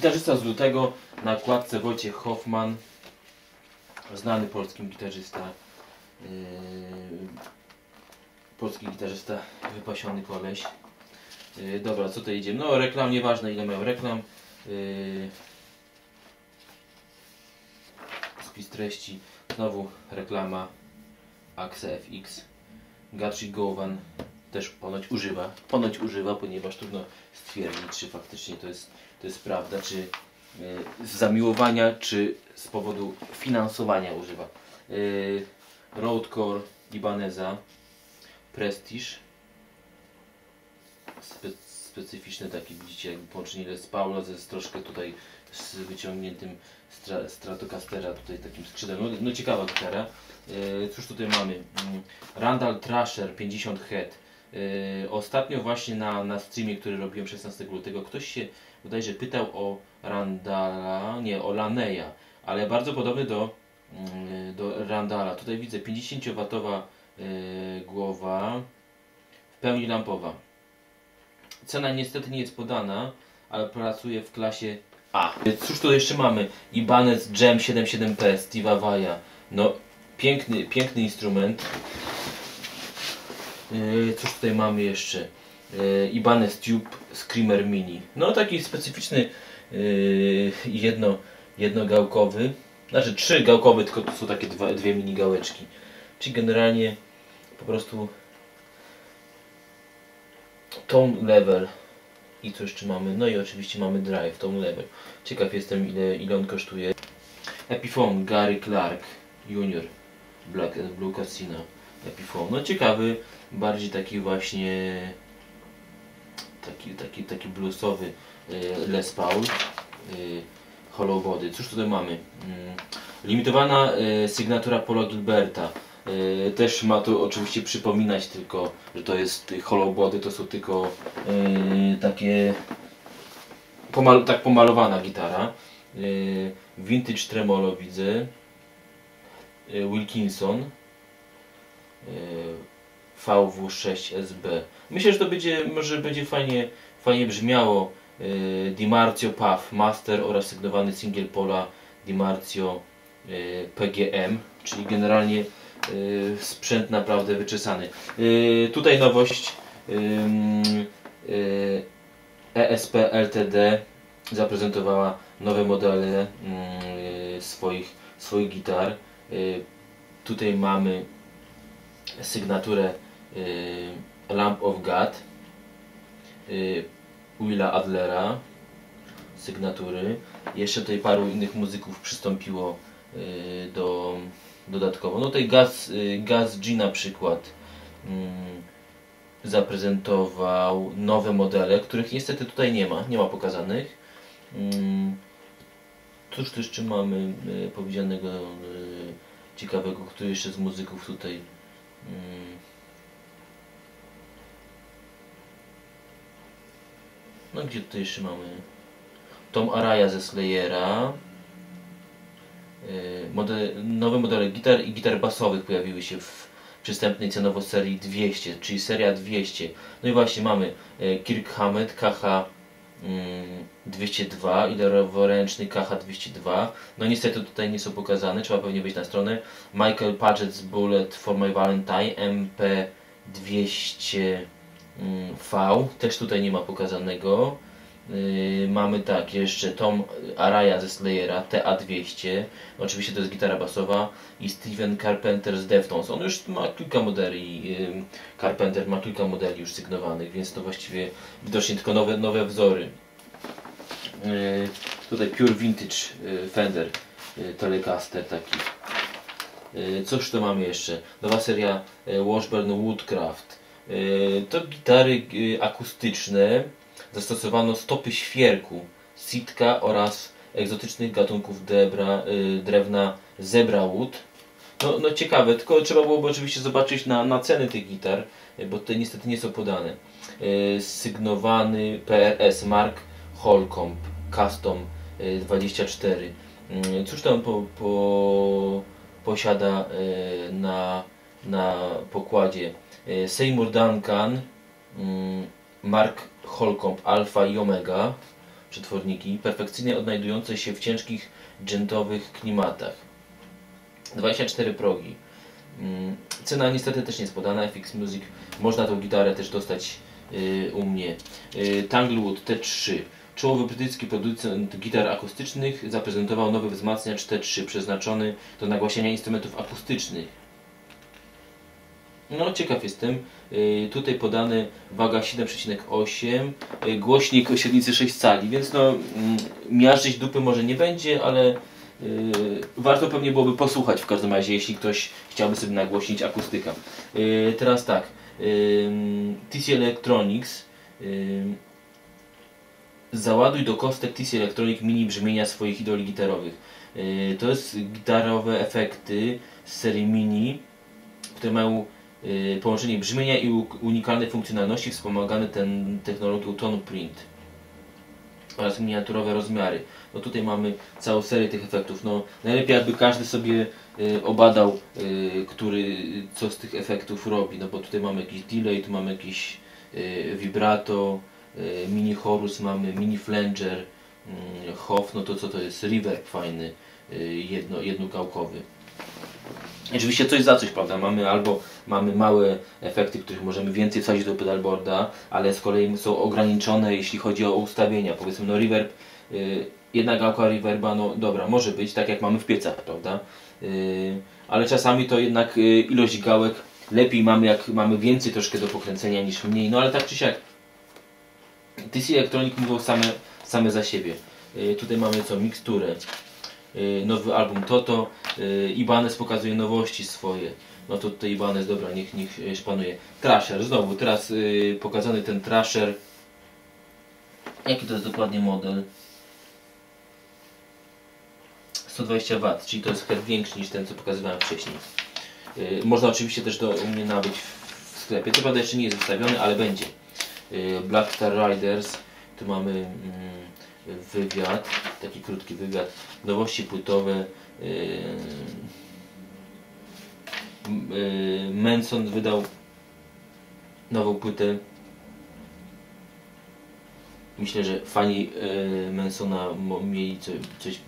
Gitarzysta z lutego na okładce Wojciech Hoffman, znany polski gitarzysta. Yy, polski gitarzysta, wypasiony koleś. Yy, dobra, co to idzie? No reklam, nieważne ile miał reklam. Yy, spis treści, znowu reklama Axe FX. Gatri Gowan też ponoć używa, ponoć używa, ponieważ trudno stwierdzić, czy faktycznie to jest, to jest prawda, czy yy, z zamiłowania, czy z powodu finansowania używa. Yy, Roadcore Ibaneza Prestige. Spe specyficzny taki widzicie połączenie Les Paulo ze z troszkę tutaj z wyciągniętym stra Stratocastera tutaj takim skrzydłem, no, no ciekawa gitara. Yy, cóż tutaj mamy? Yy, Randall Trasher 50 head yy, ostatnio właśnie na, na streamie który robiłem 16 lutego ktoś się bodajże pytał o Randala, nie o Laneya ale bardzo podobny do yy, do Randala tutaj widzę 50 watowa yy, głowa w pełni lampowa Cena niestety nie jest podana, ale pracuje w klasie A. Cóż tu jeszcze mamy? Ibanez Jam 77P Steve'a Vaja. No, piękny, piękny instrument. Yy, cóż tutaj mamy jeszcze? Ibanez Tube Screamer Mini. No, taki specyficzny yy, jedno, jednogałkowy. Znaczy trzy gałkowe, tylko tu są takie dwa, dwie mini gałeczki. Czyli generalnie po prostu tone level i co jeszcze mamy? No i oczywiście mamy drive, tone level. Ciekaw jestem ile, ile on kosztuje. Epiphone Gary Clark Jr. Black and Blue Casino Epiphone. No ciekawy, bardziej taki właśnie taki, taki, taki bluesowy y, Les Paul y, Hollow Body. Cóż tutaj mamy? Mm, limitowana y, sygnatura Paula Gilberta. Też ma to oczywiście przypominać tylko, że to jest hollow body, to są tylko takie pomal tak pomalowana gitara. Vintage tremolo widzę. Wilkinson. Yy, VW6SB. Myślę, że to będzie, może będzie fajnie, fajnie brzmiało. Yy, Dimarzio Puff Master oraz sygnowany single Pola Dimarzio yy, PGM, czyli generalnie Yy, sprzęt naprawdę wyczesany. Yy, tutaj nowość ESP LTD zaprezentowała nowe modele swoich, swoich gitar. Tutaj mamy sygnaturę Lamp of God Willa Adlera sygnatury. Jeszcze tutaj paru innych muzyków przystąpiło do dodatkowo. No tutaj Gaz, y, Gaz G na przykład mm, zaprezentował nowe modele, których niestety tutaj nie ma, nie ma pokazanych. Mm, cóż tu jeszcze mamy y, powiedzianego y, ciekawego, który jeszcze z muzyków tutaj No gdzie tutaj jeszcze mamy? Tom Araya ze Slayera. Y, model, nowe modele gitar i gitar basowych pojawiły się w przystępnej cenowo serii 200, czyli seria 200. No i właśnie mamy y, Kirk Hammett KH 202 i leworęczny KH 202. No niestety tutaj nie są pokazane, trzeba pewnie wejść na stronę. Michael Paget's Bullet for My Valentine MP 200V też tutaj nie ma pokazanego. Yy, mamy tak, jeszcze Tom Araya ze Slayera, TA200, oczywiście to jest gitara basowa i Steven Carpenter z Deftones. On już ma kilka modeli, yy, Carpenter ma kilka modeli już sygnowanych, więc to właściwie widocznie tylko nowe, nowe wzory. Yy, tutaj Pure Vintage Fender Telecaster taki. Cóż to mamy jeszcze? Nowa seria Washburn Woodcraft. Yy, to gitary yy, akustyczne zastosowano stopy świerku, sitka oraz egzotycznych gatunków debra, y, drewna zebra wood. No, no ciekawe, tylko trzeba byłoby oczywiście zobaczyć na, na ceny tych gitar, bo te niestety nie są podane. Sygnowany PRS Mark Holcomb Custom 24. Cóż tam po, po, posiada na, na pokładzie? Seymour Duncan Mark Holcomb Alpha i Omega przetworniki, perfekcyjnie odnajdujące się w ciężkich dżentowych klimatach. 24 progi. Mm, Cena niestety też nie jest podana, FX Music. Można tą gitarę też dostać y, u mnie. Y, Tanglewood T3. Czołowy brytyjski producent gitar akustycznych zaprezentował nowy wzmacniacz T3 przeznaczony do nagłaśniania instrumentów akustycznych. No, ciekaw jestem. Y, tutaj podany waga 7,8, y, głośnik o średnicy 6 cali, więc no mm, miażdżyć dupy może nie będzie, ale y, warto pewnie byłoby posłuchać w każdym razie, jeśli ktoś chciałby sobie nagłośnić akustyka. Y, teraz tak, TC Electronics załaduj do kostek TC Electronic mini brzmienia swoich idoli gitarowych. To jest gitarowe efekty z serii mini, które mają połączenie brzmienia i unikalnej funkcjonalności wspomagane ten technologią tone print oraz miniaturowe rozmiary. No tutaj mamy całą serię tych efektów. No, najlepiej jakby każdy sobie y, obadał, y, który co z tych efektów robi, no bo tutaj mamy jakiś delay, tu mamy jakiś y, vibrato, y, mini chorus, mamy mini flanger, y, hof, no to co to jest? Reverb fajny, y, jedno, jednogałkowy. Oczywiście coś za coś, prawda? Mamy albo mamy małe efekty, których możemy więcej wsadzić do pedalboarda, ale z kolei są ograniczone, jeśli chodzi o ustawienia. Powiedzmy, no reverb, y, jedna gałka reverba, no dobra, może być, tak jak mamy w piecach, prawda? Y, ale czasami to jednak y, ilość gałek lepiej mamy, jak mamy więcej troszkę do pokręcenia niż mniej. No ale tak czy siak, TC Electronic mówią same, same za siebie. Y, tutaj mamy co? Miksturę. Y, nowy album Toto. Y, Ibanez pokazuje nowości swoje. No to tutaj Ibanez, dobra, niech, niech szpanuje. Trasher, znowu, teraz y, pokazany ten Trasher. Jaki to jest dokładnie model? 120 W, czyli to jest chyba większy niż ten, co pokazywałem wcześniej. Można oczywiście też do u mnie nabyć w sklepie. Co prawda jeszcze nie jest wystawiony, ale będzie. Black Star Riders. Tu mamy mm, wywiad, taki krótki wywiad. Nowości płytowe. y, m- y, Manson wydał nową płytę. Myślę, że fani y, Mansona mieli co, coś,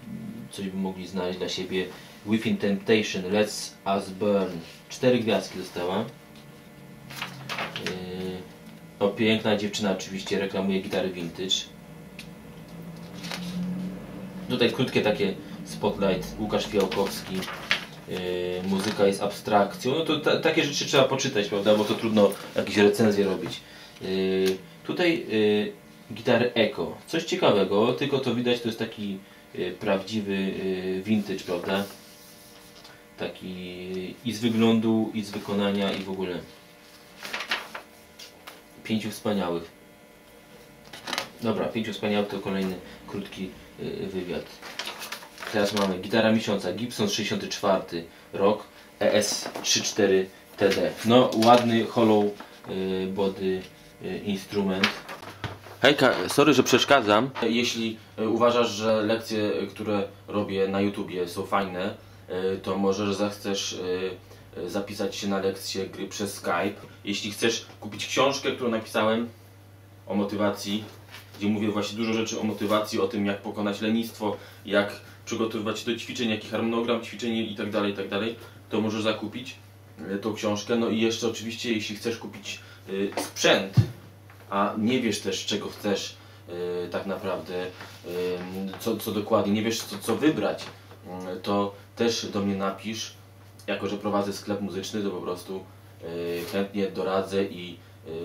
coś by mogli znaleźć dla siebie. Within Temptation, Let's Us Burn. Cztery gwiazdki dostała. Yy, no, piękna dziewczyna oczywiście reklamuje gitary vintage. Tutaj krótkie takie spotlight, Łukasz Fiałkowski. Yy, muzyka jest abstrakcją. No to ta, takie rzeczy trzeba poczytać, prawda? Bo to trudno jakieś recenzje robić. Yy, tutaj yy, gitary Echo. Coś ciekawego, tylko to widać, to jest taki yy, prawdziwy yy, vintage, prawda? Taki i z wyglądu, i z wykonania, i w ogóle. Pięciu wspaniałych. Dobra, pięciu wspaniałych to kolejny krótki wywiad. Teraz mamy gitara miesiąca Gibson 64 rok E ES34 TD. No, ładny hollow y, body y, instrument. Hejka, sorry, że przeszkadzam. Jeśli y, uważasz, że lekcje, y, które robię na YouTubie są fajne, y, to możesz zechcesz y, y, zapisać się na lekcję gry przez Skype. Jeśli chcesz kupić książkę, którą napisałem o motywacji, gdzie mówię właśnie dużo rzeczy o motywacji, o tym jak pokonać lenistwo, jak przygotowywać się do ćwiczeń, jaki harmonogram ćwiczeń i tak dalej, i tak to możesz zakupić y, tą książkę. No i jeszcze oczywiście, jeśli chcesz kupić y, sprzęt, a nie wiesz też czego chcesz y, tak naprawdę, co, co dokładnie, nie wiesz co, co wybrać, y, to też do mnie napisz. Jako, że prowadzę sklep muzyczny, to po prostu chętnie doradzę i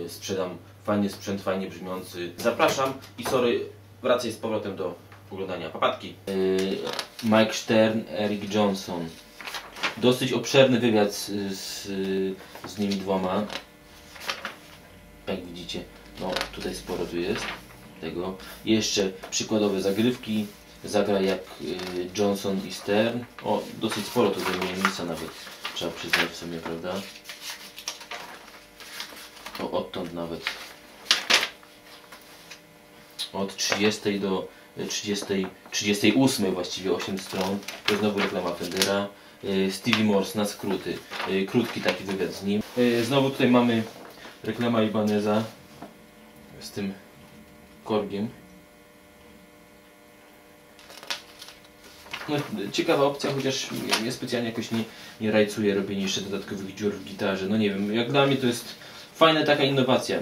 sprzedam fajny sprzęt, fajnie brzmiący. Zapraszam i sorry, wracaj z powrotem do oglądania. Papatki. Y, Mike Stern, Eric Johnson. Dosyć obszerny wywiad z, z, z nimi dwoma. Jak widzicie, no tutaj sporo tu jest tego. Jeszcze przykładowe zagrywki. Zagra jak y, Johnson i Stern. O, dosyć sporo to zajmuje miejsca nawet. Trzeba przyznać w sumie, prawda? O, odtąd nawet. Od 30 do 30, 38 właściwie 8 stron. To znowu reklama Fendera. Y, Stevie Morse na skróty. Y, Krótki taki wywiad z nim. Znowu tutaj mamy reklama Ibaneza z tym korgiem. No, ciekawa opcja, chociaż mnie specjalnie jakoś nie, nie rajcuje robienie jeszcze dodatkowych dziur w gitarze. No nie wiem, jak dla mnie to jest fajna taka innowacja.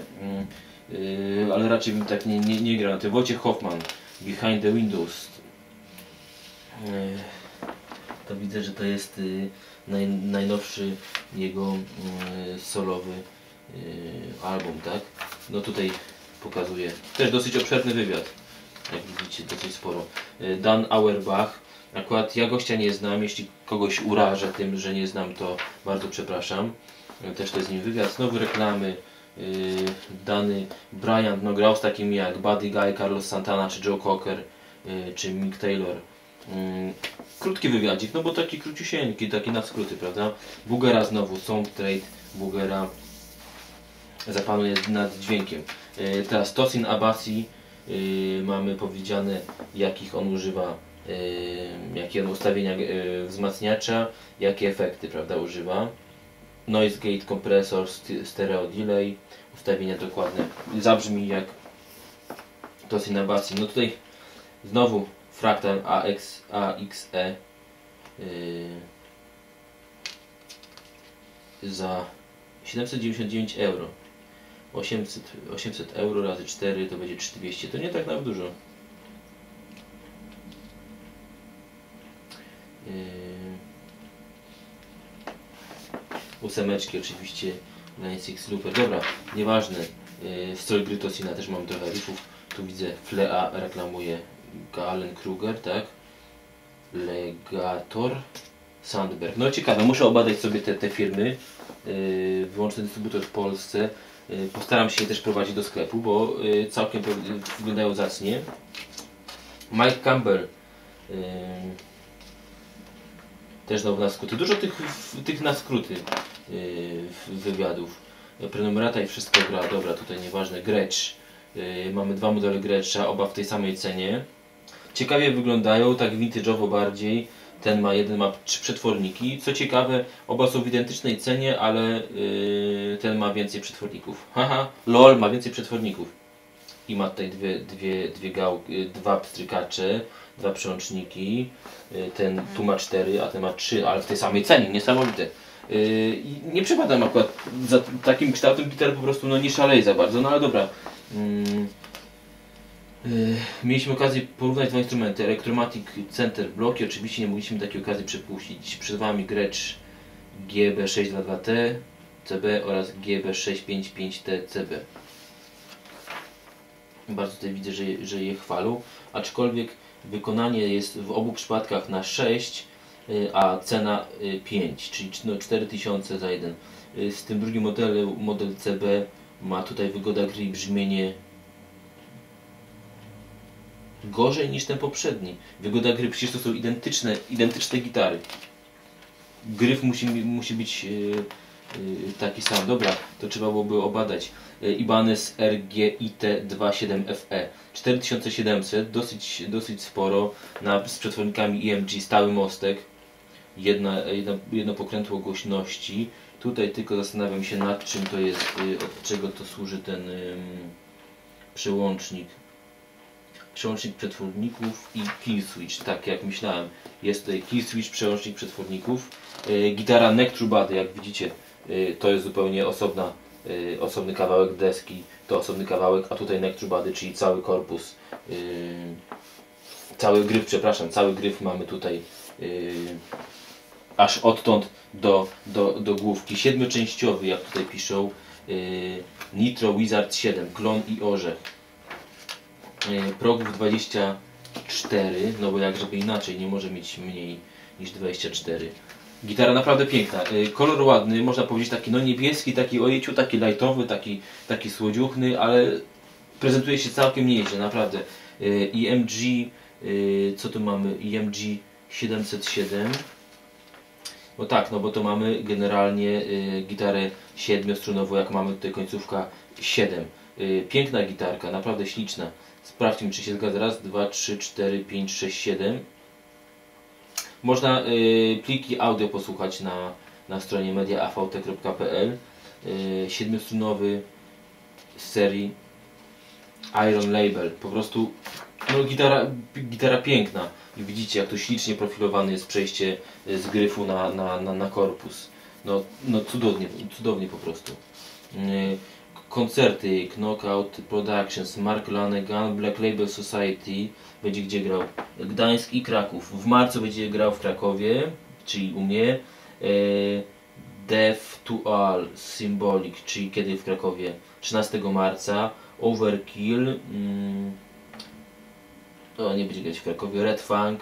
Yy, ale raczej bym tak nie, nie, nie grał na tym. Wojciech Hoffman, Behind the Windows. Yy, to widzę, że to jest yy, naj, najnowszy jego yy, solowy yy, album, tak? No tutaj pokazuje. Też dosyć obszerny wywiad. Jak widzicie, dosyć sporo. Yy, Dan Auerbach. Akurat ja gościa nie znam. Jeśli kogoś urażę tym, że nie znam, to bardzo przepraszam. Też to jest nim wywiad. Znowu reklamy. Yy, Dany Bryant no, grał z takimi jak Buddy Guy, Carlos Santana czy Joe Cocker yy, czy Mick Taylor. Yy, Krótki wywiadzik, no bo taki króciusieńki, taki na skróty, prawda? Bugera znowu, Song Trade Bugera zapanuje nad dźwiękiem. Teraz Tosin Abasi mamy powiedziane jakich on używa, jakie on ustawienia wzmacniacza, jakie efekty, prawda, używa. Noise Gate Compressor, st- Stereo Delay, ustawienia dokładne. Zabrzmi jak Tosin Abasi. No tutaj znowu Fractal AX, AXE yy, za 799 euro. 800, 800 euro razy 4 to będzie 3200. To nie tak nawet dużo. Yy, ósemeczki oczywiście Line 6 Looper. Dobra, nieważne. Yy, Stol gry Tosina też mam trochę riffów. Tu widzę Flea reklamuje Galen Kruger, tak? Legator Sandberg. No ciekawe, muszę obadać sobie te, te firmy. Yy, wyłączny dystrybutor w Polsce. Yy, postaram się je też prowadzić do sklepu, bo całkiem wyglądają zacnie. Mike Campbell. Też znowu na skróty. Dużo tych, tych na skróty wywiadów. Prenumerata i wszystko gra. Dobra, tutaj nieważne. Grecz. Yy, mamy dwa modele Grecza, oba w tej samej cenie. Ciekawie wyglądają, tak vintage'owo bardziej. Ten ma jeden ma trzy przetworniki. Co ciekawe, oba są w identycznej cenie, ale yy, ten ma więcej przetworników. Haha, LOL ma więcej przetworników. I ma tutaj dwie, dwie, dwie gałki, dwa pstrykacze, dwa przełączniki. Ten tu ma cztery, a ten ma trzy, ale w tej samej cenie. Niesamowite. Yy, i nie przepadam akurat za takim kształtem gitar po prostu no nie szaleje za bardzo, no ale dobra. Mm. Yy, Mieliśmy okazję porównać dwa instrumenty. Electromatic Center bloki. Oczywiście nie mogliśmy takiej okazji przepuścić. Przed Wami Grecz GB622T CB oraz GB655T CB. Bardzo tutaj widzę, że, że je chwalą. Aczkolwiek wykonanie jest w obu przypadkach na 6, yy, a cena yy, 5, czyli no 4000 za jeden. Yy, Z tym drugim modelu, model CB ma tutaj wygoda gry i brzmienie gorzej niż ten poprzedni. Wygoda gry, przecież to są identyczne, identyczne gitary. Gryf musi, musi być yy, yy, taki sam. Dobra, to trzeba byłoby obadać. Yy, Ibanez RGIT27FE 4700, dosyć, dosyć sporo, na, z przetwornikami EMG, stały mostek, jedna, jedna, jedno pokrętło głośności. Tutaj tylko zastanawiam się nad czym to jest, yy, od czego to służy ten przełącznik przełącznik przetworników i kill switch, tak jak myślałem. Jest tutaj kill switch, przełącznik przetworników. Yy, gitara neck trubady, jak widzicie, yy, to jest zupełnie osobna, osobny kawałek deski, to osobny kawałek, a tutaj neck trubady, czyli cały korpus, cały gryf, przepraszam, cały gryf mamy tutaj aż odtąd do, do, do główki. Siedmioczęściowy, jak tutaj piszą, yy, Nitro Wizard 7, klon i orzech e, progów 24, no bo jak żeby inaczej, nie może mieć mniej niż 24. Gitara naprawdę piękna, e, kolor ładny, można powiedzieć taki no niebieski, taki ojeciu, taki lightowy, taki, taki słodziuchny, ale prezentuje się całkiem nieźle, naprawdę. E, IMG, co tu mamy? IMG 707. No tak, no bo to mamy generalnie y, gitarę siedmiostrunową, jak mamy tutaj końcówka 7. Y, piękna gitarka, naprawdę śliczna. Sprawdźmy, czy się zgadza. Raz, dwa, trzy, cztery, pięć, sześć, siedem. Można y, pliki audio posłuchać na, na stronie mediaavt.pl. Y, z serii Iron Label. Po prostu No gitara, gitara piękna. I widzicie jak to ślicznie profilowane jest przejście y, z gryfu na, na, na, na korpus. No, no cudownie, cudownie po prostu. Y, Koncerty, Knockout Productions, Mark Lanegan, Black Label Society będzie gdzie grał Gdańsk i Kraków. W marcu będzie grał w Krakowie, czyli u mnie. Y, Death to All Symbolic, czyli kiedy w Krakowie 13 marca. Overkill. Mm, to nie będzie grać w Krakowie. Red Funk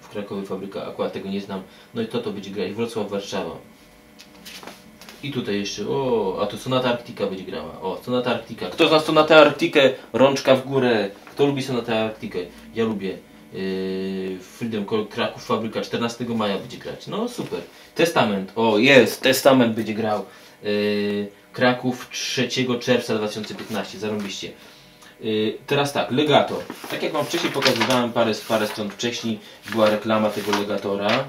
w Krakowie fabryka, akurat tego nie znam. No i to to będzie grać Wrocław, Warszawa. I tutaj jeszcze, o, a tu Sonata Arctica będzie grała. O, Sonata Arctica. Kto zna Sonatę Arctikę? Rączka w górę. Kto lubi Sonatę Arctikę? Ja lubię. Yy, Freedom Call Kraków Fabryka 14 maja będzie grać. No super. Testament. O, jest. Testament będzie grał. Yy, Kraków 3 czerwca 2015. Zarąbiście. Yy, teraz tak, Legator. Tak jak Wam wcześniej pokazywałem parę, parę stron wcześniej, była reklama tego Legatora.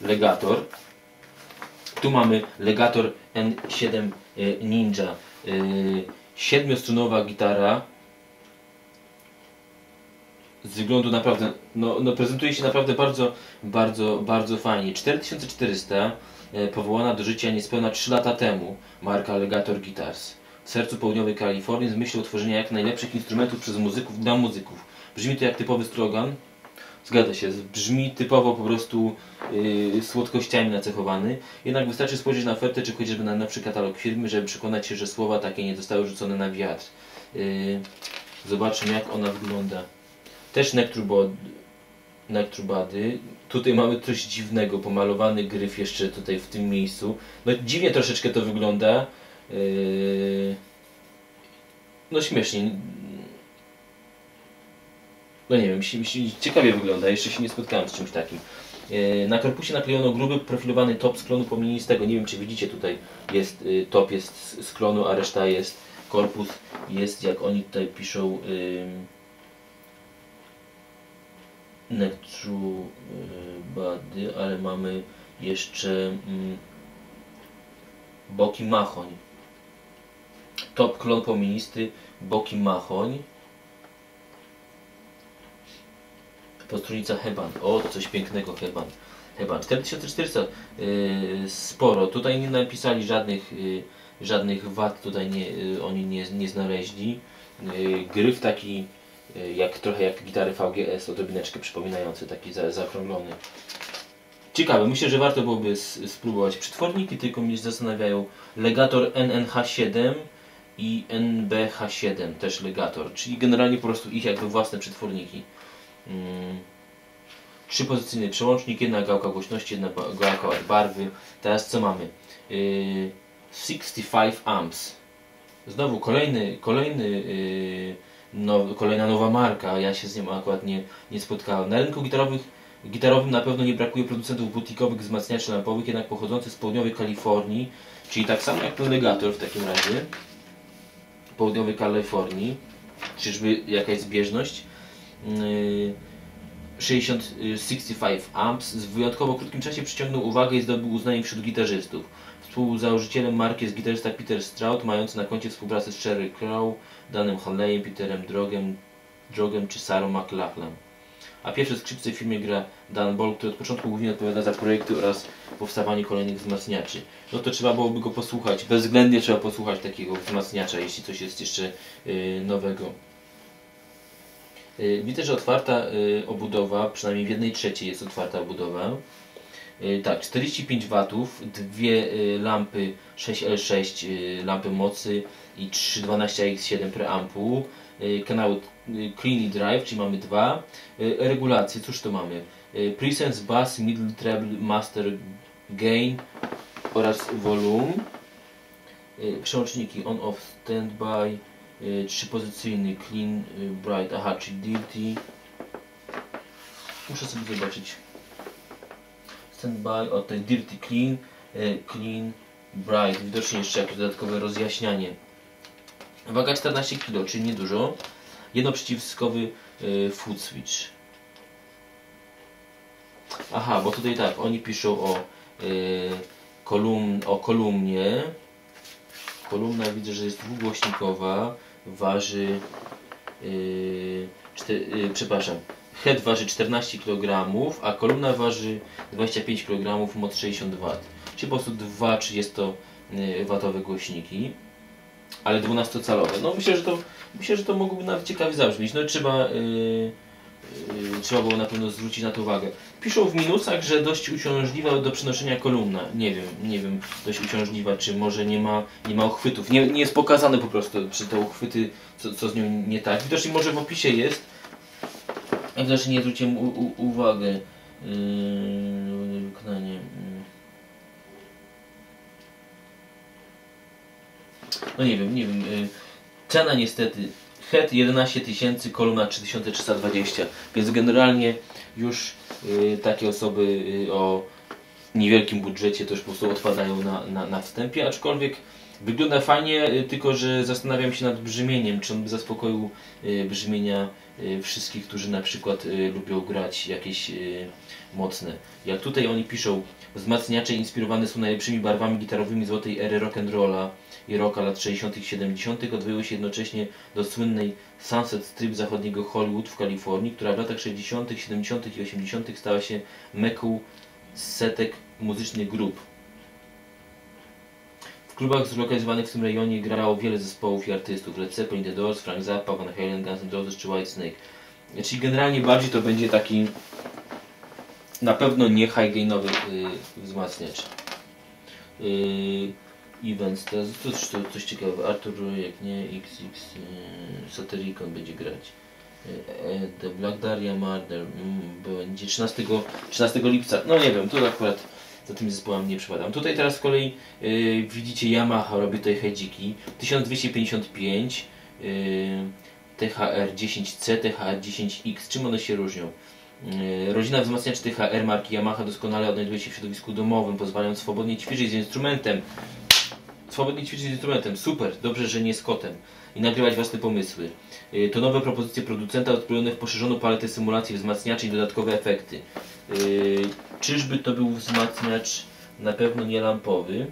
Legator. Tu mamy Legator N7 y, Ninja. Y, Siedmiostrunowa gitara. Z wyglądu naprawdę, no, no prezentuje się naprawdę bardzo, bardzo, bardzo fajnie. 4400, y, powołana do życia niespełna 3 lata temu, marka Legator Guitars. Sercu południowej Kalifornii z myślą tworzenia jak najlepszych instrumentów przez muzyków dla muzyków. Brzmi to jak typowy slogan, Zgadza się, brzmi typowo po prostu yy, słodkościami nacechowany. Jednak wystarczy spojrzeć na ofertę, czy chociażby na najnowszy katalog firmy, żeby przekonać się, że słowa takie nie zostały rzucone na wiatr. Yy, zobaczmy jak ona wygląda. Też nektrubady. Tutaj mamy coś dziwnego, pomalowany gryf jeszcze tutaj w tym miejscu. No dziwnie troszeczkę to wygląda. Yy, no śmiesznie no nie wiem, ciekawie wygląda, jeszcze się nie spotkałem z czymś takim. E, na korpusie naklejono gruby, profilowany top z klonu. Nie wiem, czy widzicie tutaj, jest y, top jest z klonu, a reszta jest korpus. Jest, jak oni tutaj piszą, neck true body, ale mamy jeszcze mm, boki machoń. Top klon poministy, boki machoń. Postrunica Heban. O, coś pięknego Heban. Heban. 4400. Yy, sporo. Tutaj nie napisali żadnych, yy, żadnych wad, tutaj nie, yy, oni nie, nie znaleźli. Yy, gryf taki yy, jak trochę jak gitary VGS, odrobineczkę przypominający, taki za, zaokrąglony. Ciekawe, myślę, że warto byłoby spróbować. Przetworniki tylko mnie zastanawiają. Legator NNH7 i NBH7 też legator, czyli generalnie po prostu ich jakby własne przetworniki. Hmm. Trzy pozycyjny przełącznik, jedna gałka głośności, jedna gałka od barwy. Teraz co mamy? Yy, 65 amps. Znowu kolejny, kolejny, yy, now, kolejna nowa marka. Ja się z nią akurat nie, nie spotkałem. Na rynku gitarowych, gitarowym na pewno nie brakuje producentów butikowych wzmacniaczy lampowych, jednak pochodzących z południowej Kalifornii, czyli tak samo jak ten Legator w takim razie. Południowej Kalifornii. Czyżby jakaś zbieżność? 60, yy, 65 amps w wyjątkowo krótkim czasie przyciągnął uwagę i zdobył uznanie wśród gitarzystów. Współzałożycielem marki jest gitarzysta Peter Stroud, mający na koncie współpracę z Sherry Crow, Danem Halleyem, Peterem Drogem, Drogem czy Sarą McLachlan. A pierwsze skrzypce w filmie gra Dan Ball, który od początku głównie odpowiada za projekty oraz powstawanie kolejnych wzmacniaczy. No to trzeba byłoby go posłuchać, bezwzględnie trzeba posłuchać takiego wzmacniacza, jeśli coś jest jeszcze yy, nowego. Y, widzę, że otwarta y, obudowa, przynajmniej w jednej trzeciej jest otwarta obudowa. Y, tak, 45 W, dwie lampy 6L6 lampy mocy i 312X7 preampu. Kanał Clean Drive, czyli mamy dwa. Regulacje, cóż tu mamy? Presence Bass, Middle Treble, Master Gain oraz Volume. Przełączniki on-off, standby, Y, trzypozycyjny clean, y, bright, aha, czyli dirty. Muszę sobie zobaczyć. Standby, o tej dirty clean, y, clean, bright. Widocznie jeszcze jakieś dodatkowe rozjaśnianie. Waga 14 kg, czyli niedużo. Jednoprzyciskowy foot switch. Aha, bo tutaj tak, oni piszą o, kolumn, o kolumnie. Kolumna widzę, że jest dwugłośnikowa waży yy, czte, yy, przepraszam, head waży 14 kg, a kolumna waży 25 kg, moc 60 W. Czyli po prostu dwa 30-watowe głośniki, ale 12-calowe. No myślę, że to myślę, że to mogłoby nawet ciekawie zabrzmieć. No trzeba yy, Yy, trzeba było na pewno zwrócić na to uwagę. Piszą w minusach, że dość uciążliwa do przenoszenia kolumna. Nie wiem, nie wiem, dość uciążliwa, czy może nie ma, nie ma uchwytów. Nie, nie jest pokazane po prostu, czy te uchwyty, co, co z nią nie tak. Widocznie może w opisie jest. Ja widocznie nie zwróciłem u, u, uwagę. Yy, wykonanie. No nie wiem, nie wiem. Yy, cena niestety head 11 tysięcy, kolumna 3320, więc generalnie już y, takie osoby y, o niewielkim budżecie już po prostu odpadają na, na, na wstępie, aczkolwiek wygląda fajnie, y, tylko że zastanawiam się nad brzmieniem, czy on by zaspokoił y, brzmienia y, wszystkich, którzy na przykład y, lubią grać jakieś y, mocne. Jak tutaj oni piszą, wzmacniacze inspirowane są najlepszymi barwami gitarowymi złotej ery rock'n'rolla, rocka lat 60. i 70. odbyły się jednocześnie do słynnej Sunset Strip zachodniego Hollywood w Kalifornii, która w latach 60., 70. i 80. stała się meką setek muzycznych grup. W klubach zlokalizowanych w tym rejonie grało wiele zespołów i artystów. Led Zeppelin, The Doors, Frank Zappa, Van Halen, Guns N' Roses czy Whitesnake. Czyli generalnie bardziej to będzie taki na pewno nie high-gainowy yy, wzmacniacz. Yy, events, to, to, to coś ciekawego. Artur, jak nie XX, yy, Satyricon będzie grać. Yy, The Black Daria Murder mm, będzie 13, 13 lipca. No nie wiem, tu akurat za tymi zespołami nie przypadam. Tutaj teraz z kolei yy, widzicie Yamaha robi tutaj hedziki 1255 yy, THR 10C, THR 10X. Czym one się różnią? Yy, rodzina wzmacniaczy THR marki Yamaha doskonale odnajduje się w środowisku domowym, pozwalając swobodnie ćwiczyć z instrumentem swobodnie ćwiczyć instrumentem, super, dobrze, że nie z kotem i nagrywać własne pomysły. Y, to nowe propozycje producenta uzbrojone w poszerzoną paletę symulacji, wzmacniaczy i dodatkowe efekty. Y, czyżby to był wzmacniacz na pewno nie lampowy?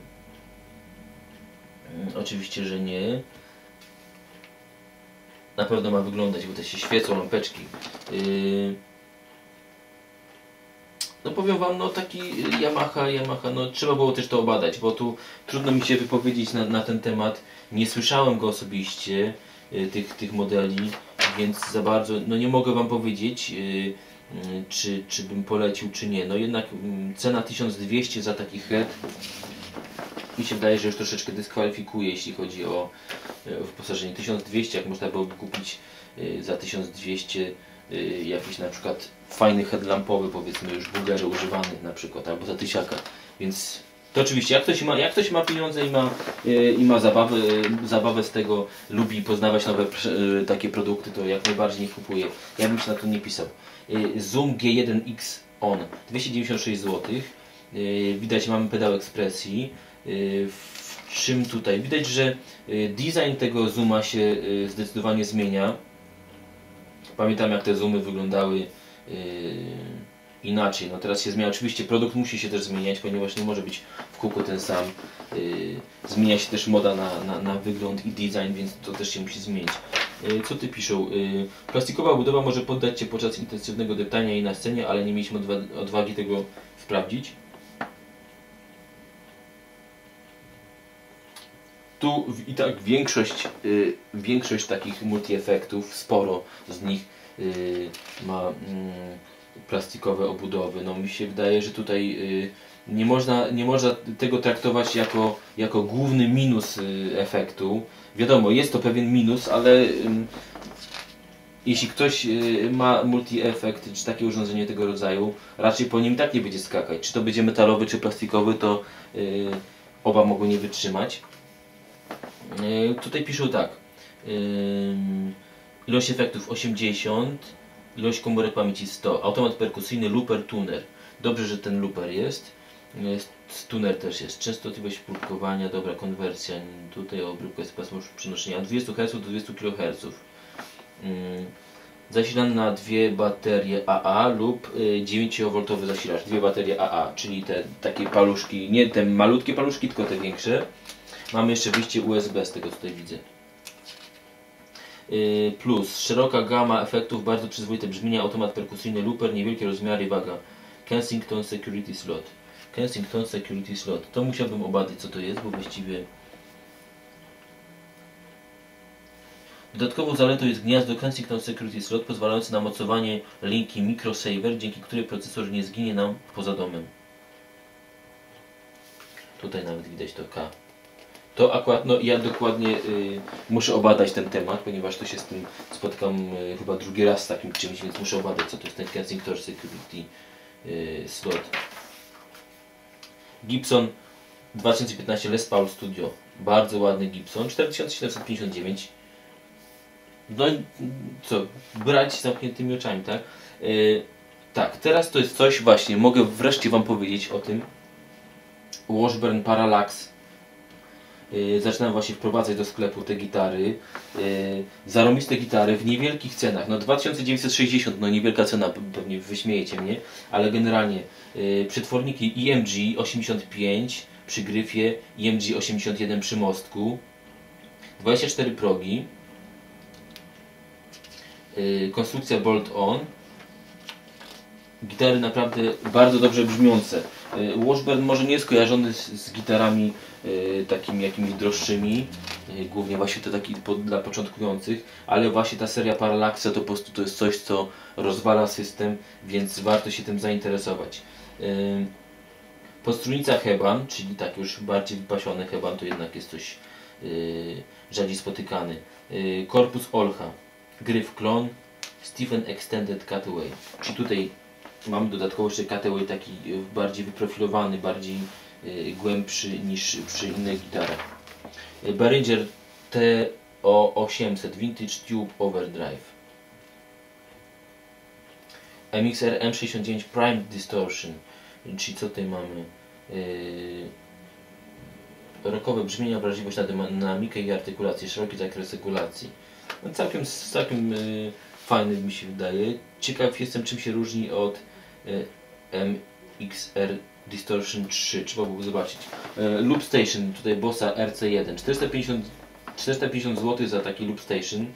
Y, oczywiście, że nie. Na pewno ma wyglądać, bo te się świecą lampeczki. No powiem Wam, no taki Yamaha, Yamaha, no trzeba było też to obadać, bo tu trudno mi się wypowiedzieć na, na ten temat. Nie słyszałem go osobiście, y, tych, tych modeli, więc za bardzo, no nie mogę Wam powiedzieć, y, y, czy, czy bym polecił, czy nie. No jednak y, cena 1200 za taki head mi się wydaje, że już troszeczkę dyskwalifikuje, jeśli chodzi o wyposażenie. 1200, jak można byłoby kupić za 1200 y, jakiś na przykład fajny headlampowy powiedzmy już w używany na przykład, albo za tysiaka, więc to oczywiście, jak ktoś ma, jak ktoś ma pieniądze i ma, yy, i ma zabawę, yy, zabawę z tego, lubi poznawać nowe takie produkty, to jak najbardziej nie kupuje. Ja bym się na to nie pisał. Zoom G1X On, 296 zł. Widać, mamy pedał ekspresji. W czym tutaj? Widać, że design tego zooma się zdecydowanie zmienia. Pamiętam jak te zoomy wyglądały yy, inaczej. No teraz się zmienia. Oczywiście produkt musi się też zmieniać, ponieważ nie może być w kółko ten sam. Yy, zmienia się też moda na, na, na wygląd i design, więc to też się musi zmienić. Yy, co ty piszą? Yy, plastikowa budowa może poddać się podczas intensywnego deptania jej na scenie, ale nie mieliśmy odwagi tego sprawdzić. Tu i tak większość, y, większość takich multi-efektów, sporo z nich y, ma y, plastikowe obudowy. No mi się wydaje, że tutaj y, nie, można, nie można tego traktować jako, jako główny minus y, efektu. Wiadomo, jest to pewien minus, ale jeśli ktoś y, ma multi-efekt, czy takie urządzenie tego rodzaju, raczej po nim tak nie będzie skakać. Czy to będzie metalowy, czy plastikowy, to oba mogą nie wytrzymać. E, tutaj piszą tak. Ilość efektów 80, ilość komórek pamięci 100. Automat perkusyjny, looper, tuner. Dobrze, że ten looper jest. jest tuner też jest. Częstotliwość próbkowania, dobra konwersja. Tutaj obróbka jest pasmo przenoszenia 20 Hz do 20 kHz. Zasilany na dwie baterie AA lub 9V y, zasilacz. Dwie baterie AA, czyli te takie paluszki, nie te malutkie paluszki, tylko te większe. Mamy jeszcze wyjście USB z tego tutaj widzę. y, plus szeroka gama efektów, bardzo przyzwoite brzmienie, automat perkusyjny, looper, niewielkie rozmiary, waga. Kensington Security Slot. Kensington Security Slot. To musiałbym obadać co to jest, bo właściwie... Dodatkową zaletą jest gniazdo Kensington Security Slot pozwalające na mocowanie linki microsaver, dzięki której procesor nie zginie nam poza domem. Tutaj nawet widać to K. To akurat, no ja dokładnie y, muszę obadać ten temat, ponieważ to się z tym spotkam y, chyba drugi raz z takim czymś, więc muszę obadać co to jest ten Kensington Security y, Slot. Gibson 2015 Les Paul Studio. Bardzo ładny Gibson. 4759. No i co? Brać z zamkniętymi oczami, tak? Yy, tak, teraz to jest coś właśnie, mogę wreszcie Wam powiedzieć o tym. Washburn Parallax. Yy, zaczynam właśnie wprowadzać do sklepu te gitary. Yy, gitary w niewielkich cenach. No 2960, no niewielka cena, pewnie wyśmiejecie mnie, ale generalnie yy, przetworniki EMG 85 przy gryfie, EMG 81 przy mostku, 24 progi, yy, konstrukcja bolt-on, gitary naprawdę bardzo dobrze brzmiące. Yy, Washburn może nie jest kojarzony z, z gitarami yy, takimi jakimiś droższymi, yy, głównie właśnie to taki dla początkujących, ale właśnie ta seria Parallaxa to po prostu to jest coś, co rozwala system, więc warto się tym zainteresować. Podstrunica Heban, czyli tak już bardziej wypasiony Heban, to jednak jest coś rzadziej spotykany. Korpus Olcha, gryf klon, Stephen Extended Cutaway. Czyli tutaj mamy dodatkowo jeszcze cutaway taki yy, bardziej wyprofilowany, bardziej yy, głębszy niż przy innych gitarach. Yy, Behringer TO800 Vintage Tube Overdrive. MXR M69 Prime Distortion. Czyli co tutaj mamy? Rokowe brzmienia, wrażliwość na dynamikę i artykulację, szeroki zakres regulacji. No, całkiem całkiem fajny mi się wydaje. Ciekaw jestem czym się różni od MXR Distortion 3, trzeba było zobaczyć. Yy, loop Station, tutaj Bossa RC1, 450, 450 zł za taki Loop Station.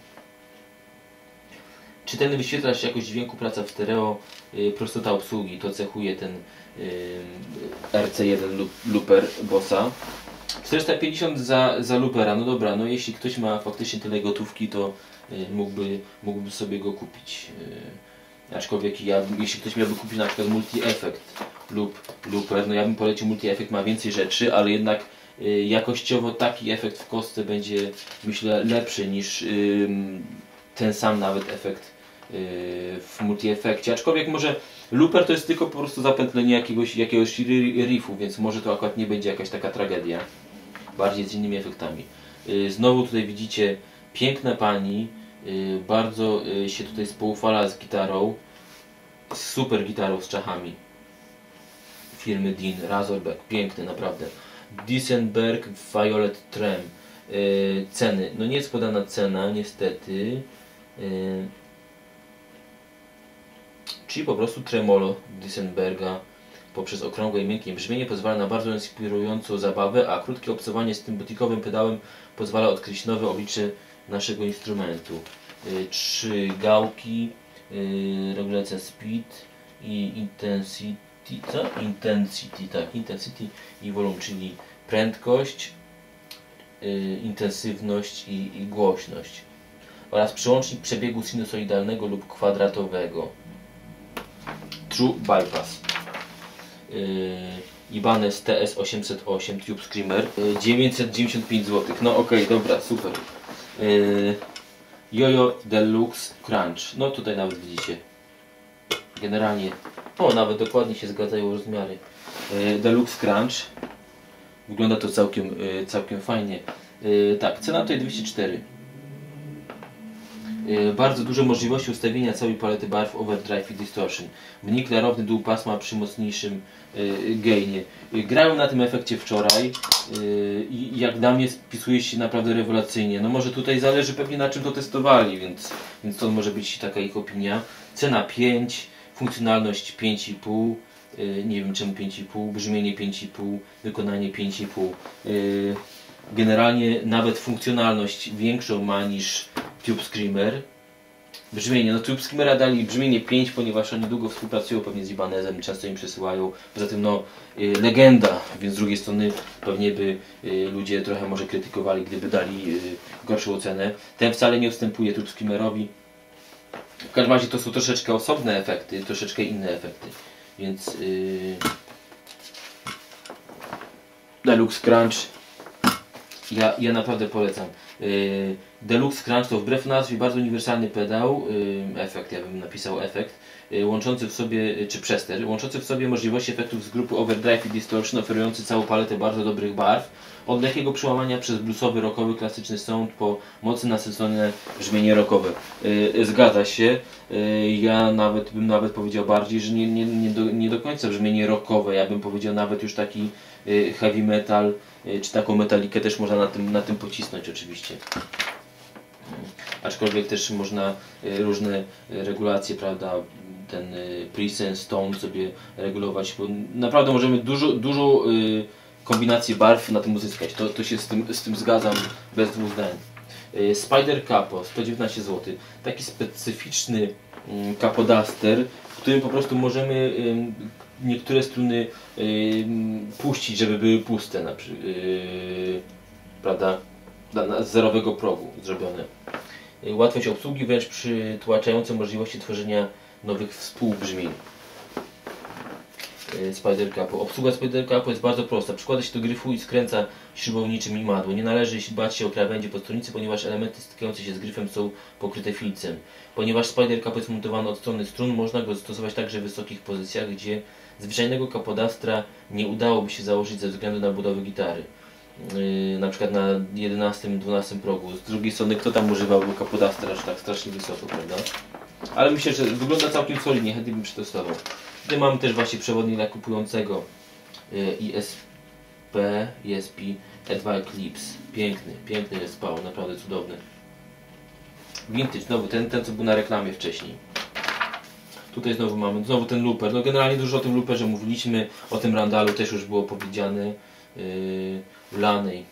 Czytelny wyświetlacz, jakość dźwięku, praca w stereo, yy, prostota obsługi, to cechuje ten yy, RC1 loop, looper Bossa. 450 za, za loopera, no dobra, no jeśli ktoś ma faktycznie tyle gotówki, to mógłby, mógłby sobie go kupić. Aczkolwiek ja, jeśli ktoś miałby kupić na przykład multi-effekt lub looper, no ja bym polecił multi-effekt, ma więcej rzeczy, ale jednak yy, jakościowo taki efekt w kostce będzie myślę lepszy niż yy, ten sam nawet efekt w multi-efekcie. Aczkolwiek może looper to jest tylko po prostu zapętlenie jakiegoś, jakiegoś riffu, więc może to akurat nie będzie jakaś taka tragedia. Bardziej z innymi efektami. Znowu tutaj widzicie piękne pani, bardzo się tutaj spoufala z gitarą, super gitarą z czachami firmy Dean, Razorback, piękny naprawdę. Disenberg Violet Trem. Ceny, no nie jest podana cena niestety. Czyli po prostu tremolo Disenberga poprzez okrągłe i miękkie brzmienie pozwala na bardzo inspirującą zabawę, a krótkie obcowanie z tym butikowym pedałem pozwala odkryć nowe oblicze naszego instrumentu. Yy, trzy gałki, yy, regulacja speed i intensity, co? Intensity, tak, intensity i volume, czyli prędkość, yy, intensywność i, i głośność oraz przełącznik przebiegu sinusoidalnego lub kwadratowego. True Bypass. Ibanez TS808 Tube Screamer. Yy, 995 zł. No okej, okay, dobra, super. Yy, Jojo Deluxe Crunch. No tutaj nawet widzicie. Generalnie, o nawet dokładnie się zgadzają rozmiary. Yy, Deluxe Crunch. Wygląda to całkiem, yy, całkiem fajnie. Tak, cena tutaj 204. Yy, bardzo duże możliwości ustawienia całej palety barw Overdrive i Distortion. Mniej klarowny dół pasma przy mocniejszym yy, gainie. Yy, grałem na tym efekcie wczoraj i jak dla mnie spisuje się naprawdę rewelacyjnie. No może tutaj zależy pewnie na czym to testowali, więc, więc to może być taka ich opinia. Cena 5, funkcjonalność 5,5. Nie wiem czemu 5,5, brzmienie 5,5, wykonanie 5,5. Generalnie nawet funkcjonalność większą ma niż Tube Screamer. Brzmienie, no Tube Screamera dali brzmienie 5, ponieważ oni długo współpracują pewnie z Ibanezem, często im przesyłają. Poza tym no y, legenda, więc z drugiej strony pewnie by y, ludzie trochę może krytykowali, gdyby dali y, gorszą ocenę. Ten wcale nie ustępuje Tube Screamerowi. W każdym razie to są troszeczkę osobne efekty, troszeczkę inne efekty. Więc yy... Deluxe Crunch ja, ja naprawdę polecam. Yy, Deluxe Crunch to wbrew nazwie bardzo uniwersalny pedał, yy, efekt, ja bym napisał efekt, yy, łączący w sobie, czy przester, łączący w sobie możliwości efektów z grupy Overdrive i Distortion, oferujący całą paletę bardzo dobrych barw, od lekkiego przełamania przez bluesowy, rockowy, klasyczny sound po mocno nasycone brzmienie rockowe. Zgadza się, ja nawet bym nawet powiedział bardziej, że nie, nie, nie, do, nie do końca brzmienie rockowe, ja bym powiedział nawet już taki heavy metal, yy, czy taką metalikę też można na tym, na tym pocisnąć oczywiście. Aczkolwiek też można y, różne y, regulacje, prawda, ten y, presense, tone sobie regulować, bo naprawdę możemy dużo, dużo y, kombinacji barw na tym uzyskać. To, to się z tym, z tym zgadzam bez dwóch zdań. Y, Spider Capo 119 zł. Taki specyficzny mm, capoduster, w którym po prostu możemy niektóre struny ym, puścić, żeby były puste, na przykład, yy, prawda, z zerowego progu zrobione. Y, Łatwość obsługi, wręcz przytłaczające możliwości tworzenia nowych współbrzmień. Y, Spider Capo. Obsługa Spider Capo jest bardzo prosta. Przykłada się do gryfu i skręca śrubą niczym imadło. Nie należy bać się o krawędzie po stronicy, ponieważ elementy stykające się z gryfem są pokryte filcem. Ponieważ Spider Capo jest montowany od strony strun, można go zastosować także w wysokich pozycjach, gdzie zwyczajnego kapodastra nie udałoby się założyć ze względu na budowę gitary. Yy, na przykład na 11-12 progu. Z drugiej strony, kto tam używał kapodastra aż tak strasznie wysoko, prawda? Ale myślę, że wygląda całkiem solidnie, chętnie bym przetestował. Tutaj mamy też właśnie przewodnik dla kupującego yy, ISP, ESP E2 Eclipse. Piękny, piękny jest spał, naprawdę cudowny. Vintage, znowu ten, ten co był na reklamie wcześniej. Tutaj znowu mamy, znowu ten looper. No generalnie dużo o tym looperze mówiliśmy, o tym randalu też już było powiedziane. Yy, lanej.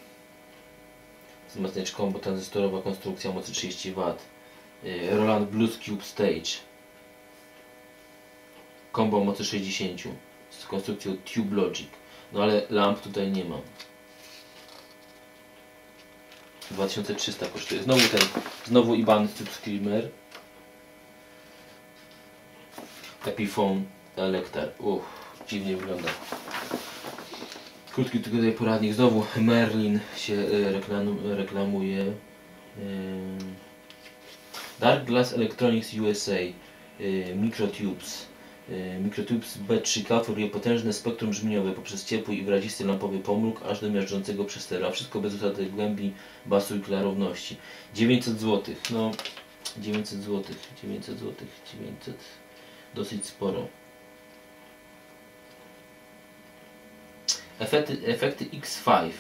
Wzmacniacz combo tranzystorowa konstrukcja mocy 30 W. Yy, Roland Blues Cube Stage. Combo mocy 60 z konstrukcją Tube Logic. No ale lamp tutaj nie ma. 2300 kosztuje. Znowu ten, znowu IBAN Tube Epiphone Electar. Uff, dziwnie wygląda. Krótki tutaj poradnik. Znowu Merlin się reklam, reklamuje. Y, Dark Glass Electronics USA. y, Microtubes. Microtubes B3K oferuje potężne spektrum brzmieniowe poprzez ciepły i wyrazisty lampowy pomruk aż do miażdżącego przestera. Wszystko bez utraty głębi, basu i klarowności. 900 zł. No, 900 zł. 900 zł. 900. Dosyć sporo. Efekty, efekty X5.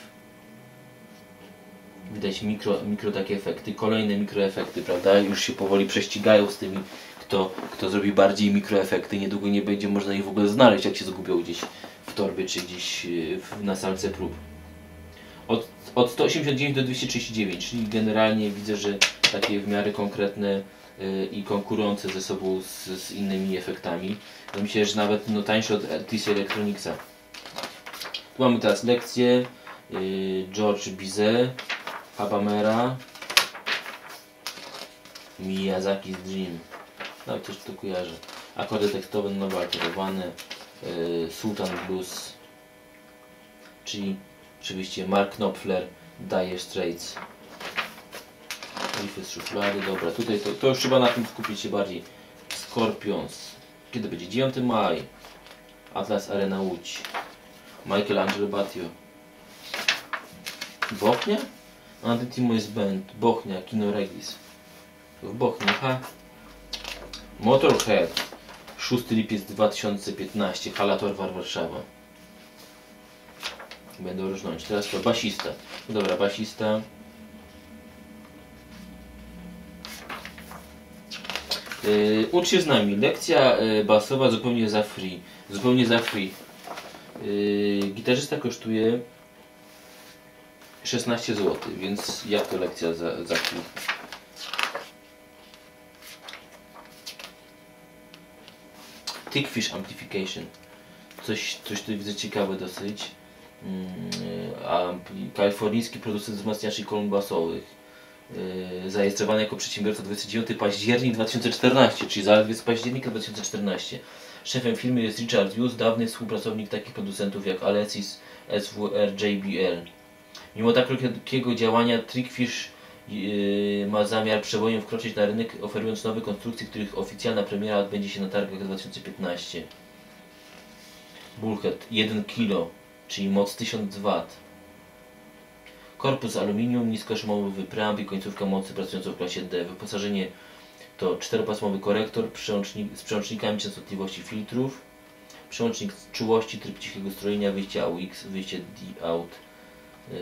Widać mikro, mikro takie efekty, kolejne mikroefekty, prawda? Już się powoli prześcigają z tymi, kto, kto zrobi bardziej mikroefekty. Niedługo nie będzie można ich w ogóle znaleźć, jak się zgubią gdzieś w torbie czy gdzieś w, na salce prób. Od, od 189 do 239, czyli generalnie widzę, że takie w miarę konkretne yy, i konkurujące ze sobą z, z innymi efektami. No myślę, że nawet no, tańsze od TC Electronicsa. Tu mamy teraz lekcję yy, George Bizet, Habamera, Miyazaki's Dream. No coś tu kojarzę. Akordy tekstowe nowo alterowane, yy, Sultan Blues, czyli oczywiście Mark Knopfler, Dire Straits. Riffy z szuflady, dobra, tutaj to, to już trzeba na tym skupić się bardziej. Scorpions, kiedy będzie? 9 maj, Atlas Arena Łódź. Michelangelo Batio. Bochnia? Antitimo jest band. Bochnia, Kino Regis. W Bochni, ha. Motorhead. 6 lipiec 2015. Hala Torwar Warszawa. Będą różnąć. Teraz to basista. No Dobra, basista. Yy, ucz się z nami. Lekcja yy, basowa zupełnie za free. Zupełnie za free. Yy, gitarzysta kosztuje 16 zł, więc jak to lekcja za, za free? Tickfish Amplification. Coś, coś tu widzę ciekawe dosyć. Yy, kalifornijski producent wzmacniaczy kolumn basowych. Yy, zarejestrowany jako przedsiębiorca 29 październik 2014, czyli zaledwie z października 2014. Szefem firmy jest Richard Hughes, dawny współpracownik takich producentów jak Alesis, SWR, JBL. Mimo tak krótkiego działania Trickfish yy, ma zamiar przebojem wkroczyć na rynek, oferując nowe konstrukcje, których oficjalna premiera odbędzie się na targach 2015. Bullhead 1 kg, czyli moc 1000 W. Korpus aluminium, niskoszumowy preamp i końcówka mocy pracującą w klasie D. Wyposażenie to czteropasmowy korektor z przełącznikami częstotliwości filtrów, przełącznik czułości, tryb cichego strojenia, wyjście AUX, wyjście D-out, yy,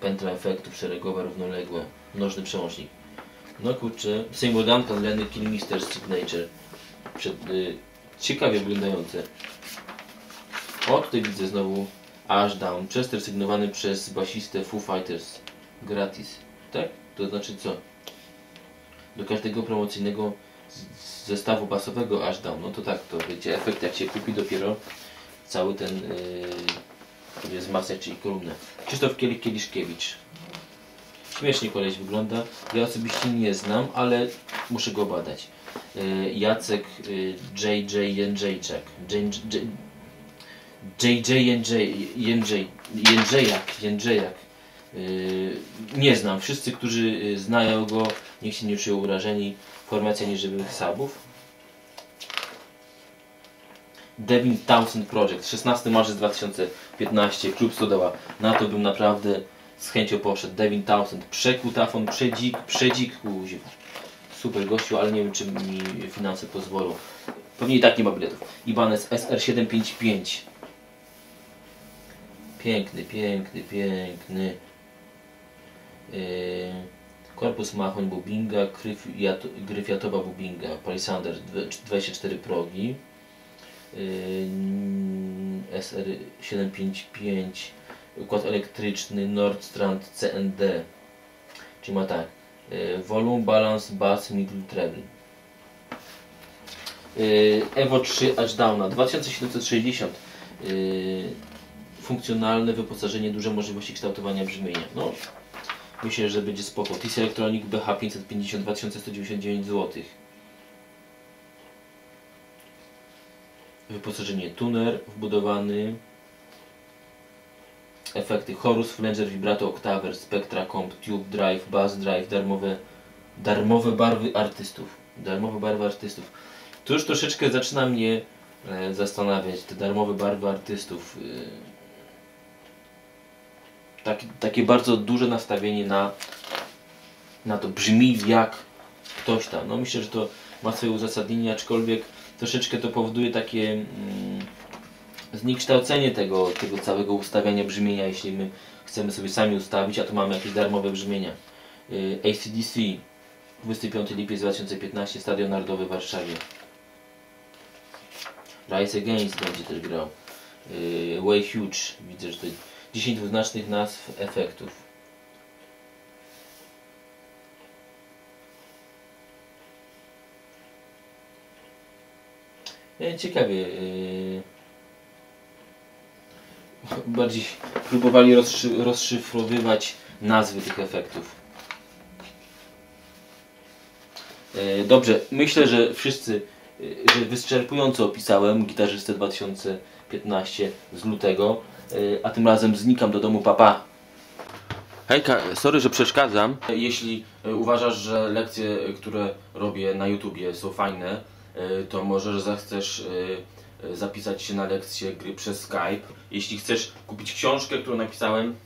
pętla efektów szeregowa, równoległe, mnożny przełącznik. No kurczę, Seymour Duncan, Lenny Kilmister Signature. Przed, yy, ciekawie wyglądające. O, tutaj widzę znowu Ashdown, Chester sygnowany przez basistę Foo Fighters. Gratis. Tak? To znaczy co? Do każdego promocyjnego zestawu basowego Ashdown. No to tak, to będzie efekt jak się kupi dopiero cały ten yy, wzmacniacz czyli kolumnę. Krzysztof Kielich Kieliszkiewicz. Śmiesznie koleś wygląda. Ja osobiście nie znam, ale muszę go badać. Yy, Jacek yy, JJ Jędrzejczak. JJ Jędrzej, Jędrzej, Jędrzejak, Jędrzejak. Yy, nie znam. Wszyscy, którzy yy, znają go, niech się nie czują urażeni. Formacja nieżywych sabów. Devin Townsend Project, 16 marzec 2015, klub Stodoła. Na to bym naprawdę z chęcią poszedł. Devin Townsend, przekutafon, przedzik, przedzik. Super gościu, ale nie wiem czy mi finanse pozwolą. Pewnie i tak nie ma biletów. Ibanez SR755. Piękny, piękny, piękny. Korpus machoń Bubinga, gryfiat, gryfiatowa Bubinga, Palisander dwe- 24 progi. Yy, SR755, układ elektryczny Nordstrand CND. Czyli ma tak. Yy, volume, balance, bass, middle, treble. Evo 3 Ashdowna 2760 yy, funkcjonalne wyposażenie, duże możliwości kształtowania brzmienia. No, myślę, że będzie spoko. TIS Electronic BH 550 2199 zł. Wyposażenie tuner wbudowany. Efekty chorus, flanger, vibrato, octaver, spectra, comp, tube, drive, bass drive, darmowe, darmowe barwy artystów. Darmowe barwy artystów. Tu już troszeczkę zaczyna mnie e, zastanawiać te darmowe barwy artystów. Y, tak, takie bardzo duże nastawienie na, na to brzmi jak ktoś tam. No myślę, że to ma swoje uzasadnienie, aczkolwiek troszeczkę to powoduje takie mm, zniekształcenie tego, tego całego ustawiania brzmienia, jeśli my chcemy sobie sami ustawić, a tu mamy jakieś darmowe brzmienia. Y, ACDC 25 lipiec 2015 Stadion Narodowy w Warszawie. Rise Against będzie też grał. Yy, Way Huge, widzę, że to 10 dwuznacznych nazw efektów. E, Ciekawie. Yy, bardziej próbowali rozszy rozszyfrowywać nazwy tych efektów. E, Dobrze, myślę, że wszyscy, e, że wyczerpująco opisałem gitarzystę 2015 z lutego, e, a tym razem znikam do domu papa. Hejka, sorry, że przeszkadzam. Jeśli e, uważasz, że lekcje, e, które robię na YouTubie są fajne, to może zechcesz zapisać się na lekcję gry przez Skype. Jeśli chcesz kupić książkę, którą napisałem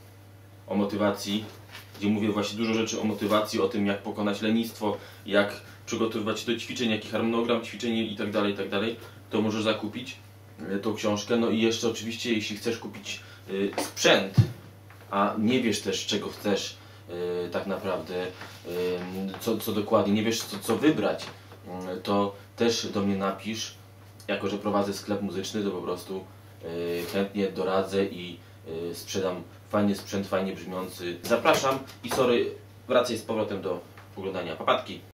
o motywacji, gdzie mówię właśnie dużo rzeczy o motywacji, o tym jak pokonać lenistwo, jak przygotowywać się do ćwiczeń, jaki harmonogram ćwiczeń i tak tak dalej, to możesz zakupić tą książkę. No i jeszcze oczywiście, jeśli chcesz kupić e, sprzęt, a nie wiesz też czego chcesz e, tak naprawdę, co, co dokładnie, nie wiesz co, co wybrać, to też do mnie napisz. Jako, że prowadzę sklep muzyczny, to po prostu chętnie doradzę i sprzedam fajny sprzęt, fajnie brzmiący. Zapraszam i sorry, wracaj z powrotem do oglądania papatki.